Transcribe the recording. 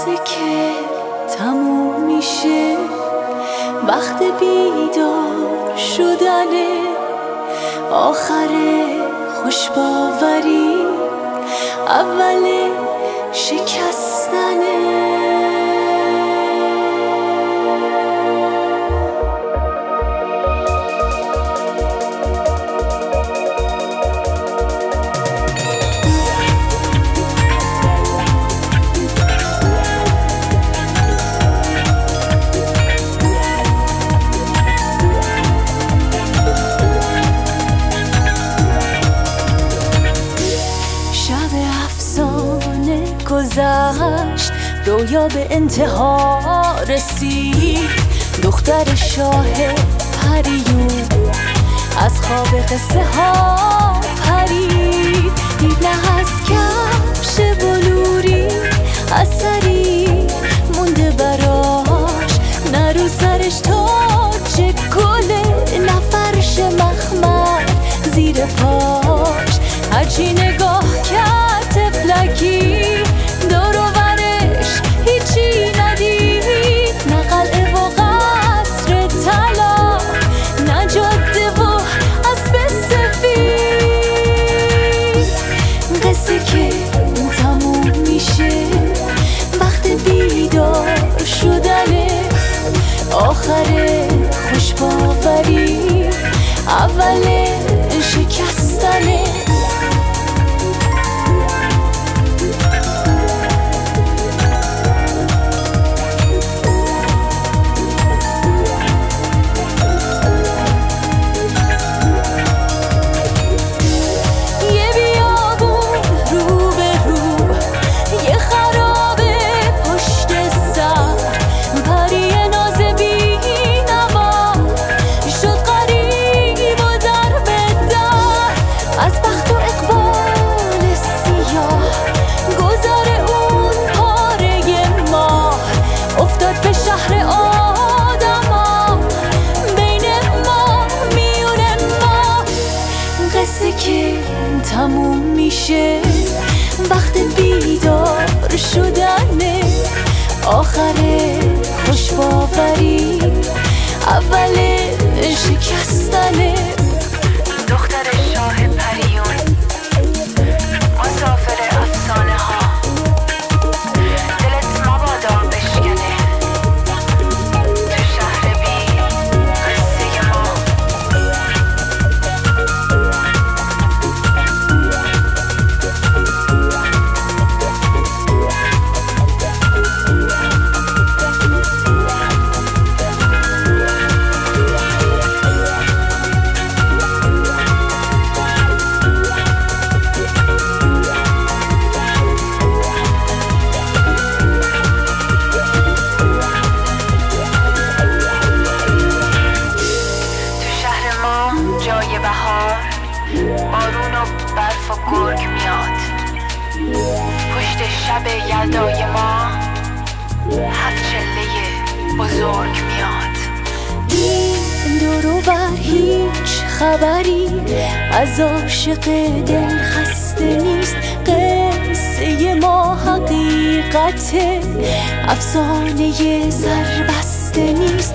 قصه که تموم میشه وقت بیدار شدنه آخر خوش باوری اول شکستنه گذشت رویا به انتها رسید. دختر شاه پریون از خواب قصه ها پرید. دید نه از کفش بلوری اثری مونده براش. نه رو سرش تاج گله نه فرش مخمر زیر پاش. هرچی نگاه آخر خوش باوری اول شکستنه میشه. وقت بیدار شدنه آخر خوش باوری اول شکستنه بهار بارون و برف و گرگ میاد. پشت شب یلدای ما هفت چله بزرگ میاد. دورو بر هیچ خبری از عاشق دل خسته نیست. قصه ما حقیقته افسانه سربسته نیست.